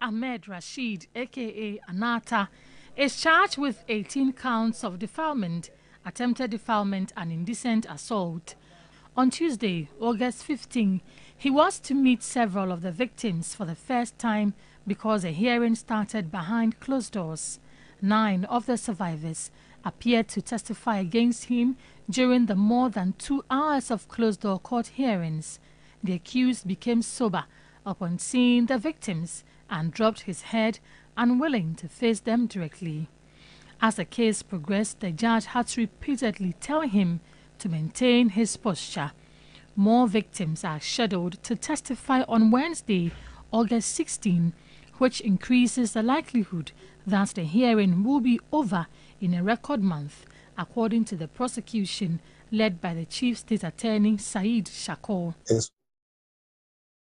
Ahmed Rashid, aka Anata, is charged with 18 counts of defilement, attempted defilement, and indecent assault. On Tuesday, August 15, he was to meet several of the victims for the first time because a hearing started behind closed doors. Nine of the survivors appeared to testify against him during the more than two hours of closed door court hearings. The accused became sober upon seeing the victims and dropped his head, unwilling to face them directly. As the case progressed, the judge had to repeatedly tell him to maintain his posture. More victims are scheduled to testify on Wednesday, August 16, which increases the likelihood that the hearing will be over in a record month, according to the prosecution led by the Chief State Attorney Saeed Shakor. It's